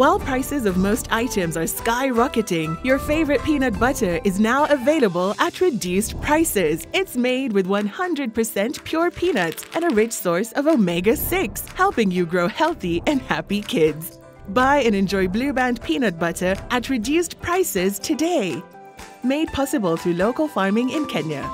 While prices of most items are skyrocketing, your favorite peanut butter is now available at reduced prices. It's made with 100% pure peanuts and a rich source of omega 6, helping you grow healthy and happy kids. Buy and enjoy Blue Band peanut butter at reduced prices today. Made possible through local farming in Kenya.